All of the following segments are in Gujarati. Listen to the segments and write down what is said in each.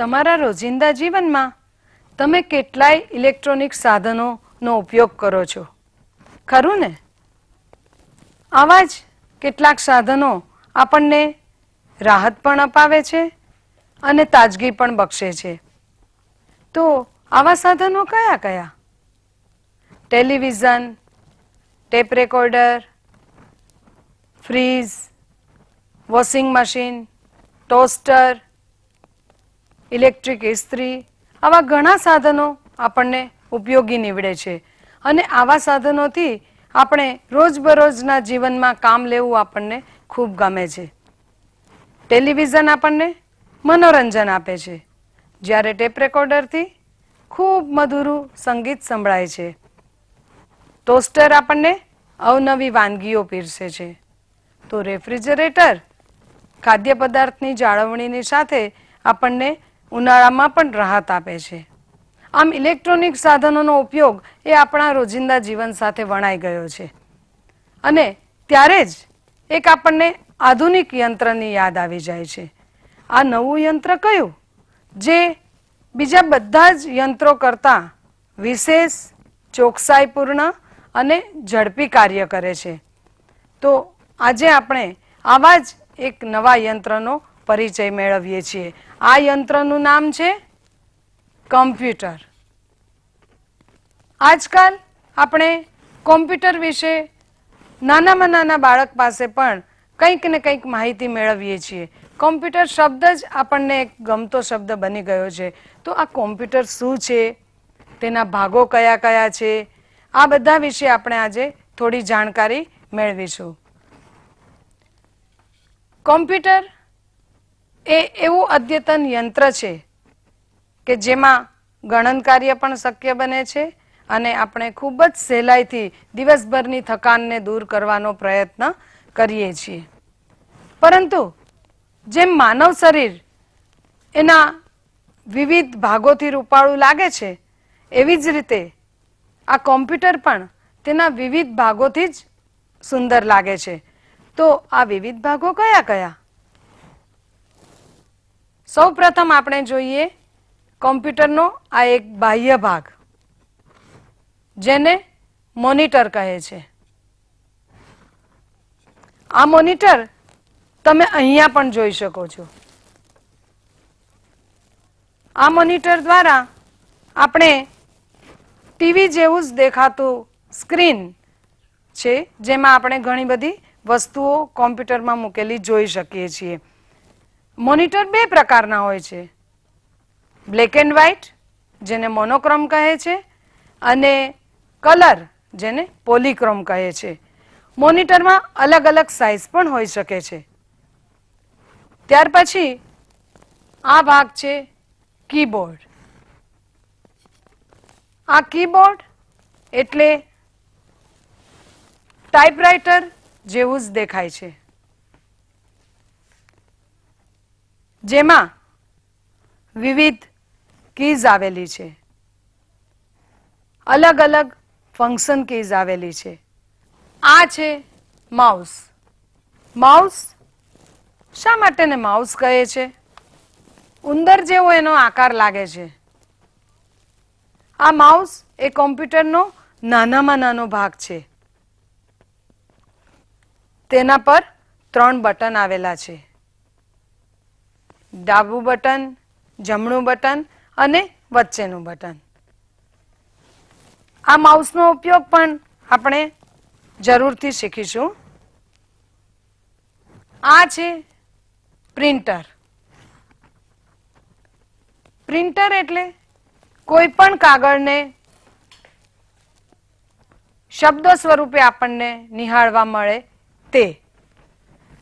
તમારા રોજિંદા જીવનમાં તમે કેટલાય ઇલેક્ટ્રોનિક સાધનોનો ઉપયોગ કરો છો? ખરું ને? આવા જ કેટલાક સાધનો આપણને રાહત પણ અપાવે છે અને તાજગી પણ બક્ષે છે. તો આવા સાધનો કયા કયા? Television, tape recorder fridge washing machine, toaster electric ઇસ્ત્રી, આવા ઘણા સાધનો આપણને ઉપયોગી નીવડે છે. અને આવા સાધનોથી આપણે રોજબરોજના જીવનમાં કામ લેવું આપણને ખૂબ ગમે છે. ટેલિવિઝન આપણને મનોરંજન આપે છે. જ્યારે ટેપ રેકોર્ડરથી ખૂબ મધુરું સંગીત સંભળાય છે. ટોસ્ટર આપણને અવનવી વાનગીઓ પીરસે છે. તો રેફ્રિજરેટર ખાદ્ય પદાર્થની જાળવણીની સાથે આપણને ઉનાળામાં પણ રાહત આપે છે. આમ ઇલેક્ટ્રોનિક સાધનોનો ઉપયોગ એ આપણા રોજિંદા જીવન સાથે વણાઈ ગયો છે. અને ત્યારે જ એક આપણને આધુનિક યંત્રની યાદ આવી જાય છે. આ નવું યંત્ર કયું? જે બીજા બધા જ યંત્રો કરતાં વિશેષ, ચોકસાઈપૂર્ણ અને ઝડપી કાર્ય કરે છે. તો આજે આપણે આવા જ એક નવા યંત્રનો પરિચય મેળવીએ છીએ. આ યંત્રનું નામ છે કમ્પ્યુટર. આજકાલ આપણે કોમ્પ્યુટર વિશે નાનામાં નાના બાળક પાસે પણ કંઈક ને કંઈક માહિતી મેળવીએ છીએ. કોમ્પ્યુટર શબ્દ જ આપણને એક ગમતો શબ્દ બની ગયો છે. તો આ કોમ્પ્યુટર શું છે? તેના ભાગો કયા કયા છે? આ બધા વિશે આપણે આજે થોડી જાણકારી મેળવીશું. કોમ્પ્યુટર એ એવું અદ્યતન યંત્ર છે કે જેમાં ગણન કાર્ય પણ શક્ય બને છે અને આપણે ખૂબ જ સહેલાઈથી દિવસભરની થકાનને દૂર કરવાનો પ્રયત્ન કરીએ છીએ. પરંતુ જેમ માનવ શરીર એના વિવિધ ભાગોથી રૂપાળું લાગે છે, એવી જ રીતે આ કોમ્પ્યુટર પણ તેના વિવિધ ભાગોથી જ સુંદર લાગે છે. તો આ વિવિધ ભાગો કયા કયા? સૌ પ્રથમ આપણે જોઈએ કોમ્પ્યુટરનો આ એક બાહ્ય ભાગ, જેને મોનિટર કહે છે. આ મોનિટર તમે અહીંયા પણ જોઈ શકો છો. આ મોનિટર દ્વારા આપણે ટીવી જેવું જ દેખાતું સ્ક્રીન છે, જેમાં આપણે ઘણી બધી વસ્તુઓ કોમ્પ્યુટરમાં મૂકેલી જોઈ શકીએ છીએ. મોનિટર બે પ્રકારના હોય છે. બ્લેક એન્ડ વ્હાઇટ જેને મોનોક્રોમ કહે છે, અને કલર જેને પોલીક્રોમ કહે છે. મોનિટરમાં અલગ અલગ સાઇઝ પણ હોઈ શકે છે. ત્યાર પછી, આ ભાગ છે કીબોર્ડ આ કીબોર્ડ એટલે ટાઈપરાઇટર જેવું જ દેખાય છે. જેમાં વિવિધ કીઝ આવેલી છે. અલગ અલગ ફંક્શન કીઝ આવેલી છે. આ છે માઉસ માઉસ શા માટેને માઉસ કહે છે? ઉંદર જેવો એનો આકાર લાગે છે. આ માઉસ એ કોમ્પ્યુટરનો નાનામાં નાનો ભાગ છે. તેના પર ત્રણ બટન આવેલા છે. ડાબું બટન, જમણું બટન અને વચ્ચેનું બટન. આ માઉસનો ઉપયોગ પણ આપણે જરૂરથી શીખીશું. આ છે પ્રિન્ટર. પ્રિન્ટર એટલે કોઈ પણ કાગળને શબ્દ સ્વરૂપે આપણને નિહાળવા મળે તે.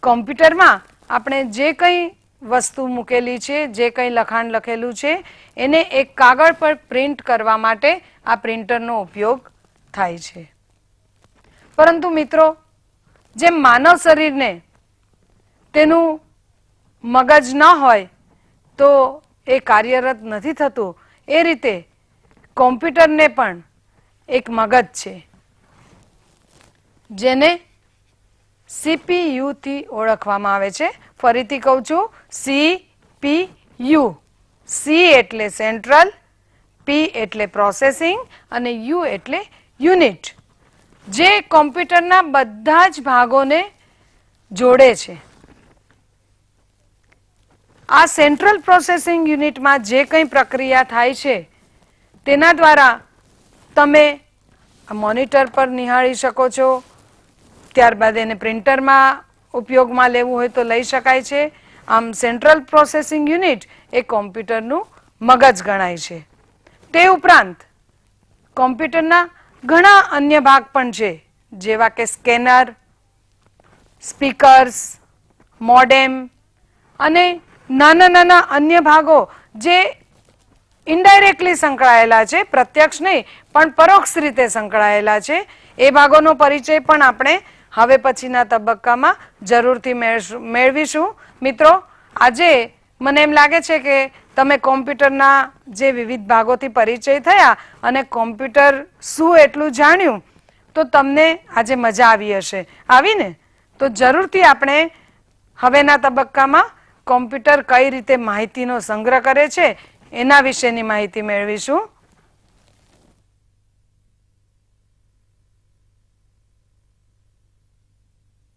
કોમ્પ્યુટરમાં આપણે જે કંઈ વસ્તુ મૂકેલી છે, જે કંઈ લખાણ લખેલું છે, એને એક કાગળ પર પ્રિન્ટ કરવા માટે આ પ્રિન્ટરનો ઉપયોગ થાય છે. પરંતુ મિત્રો, જેમ માનવ શરીરને તેનું મગજ ન હોય, તો એ કાર્યરત નથી થતું. એ રીતે કોમ્પ્યુટરને પણ એક મગજ છે, જેને સીપીયુથી ઓળખવામાં આવે છે. ફરીથી કહું છું સી પી યુ સી એટલે સેન્ટ્રલ પી એટલે પ્રોસેસિંગ અને યુ એટલે યુનિટ જે કોમ્પ્યુટરના બધા જ ભાગોને જોડે છે. આ સેન્ટ્રલ પ્રોસેસિંગ યુનિટમાં જે કંઈ પ્રક્રિયા થાય છે, તેના દ્વારા તમે મોનિટર પર નિહાળી શકો છો. ત્યારબાદ એને પ્રિન્ટરમાં ઉપયોગમાં લેવું હોય તો લઈ શકાય છે. આમ સેન્ટ્રલ પ્રોસેસિંગ યુનિટ એ કોમ્પ્યુટરનું મગજ ગણાય છે. તે ઉપરાંત કોમ્પ્યુટરના ઘણા અન્ય ભાગ પણ છે, જેવા કે સ્કેનર, સ્પીકર્સ, મોડેમ અને નાના નાના અન્ય ભાગો જે ઇન્ડાયરેક્ટલી સંકળાયેલા છે, પ્રત્યક્ષ નહીં, પણ પરોક્ષ રીતે સંકળાયેલા છે. એ ભાગોનો પરિચય પણ આપણે હવે પછીના તબક્કામાં જરૂરથી મેળવીશું. મિત્રો, આજે મને એમ લાગે છે કે તમે કોમ્પ્યુટરના જે વિવિધ ભાગોથી પરિચય થયા અને કોમ્પ્યુટર શું એટલું જાણ્યું, તો તમને આજે મજા આવી હશે. આવીને? તો જરૂરથી આપણે હવેના તબક્કામાં કોમ્પ્યુટર કઈ રીતે માહિતીનો સંગ્રહ કરે છે, એના વિશેની માહિતી મેળવીશું.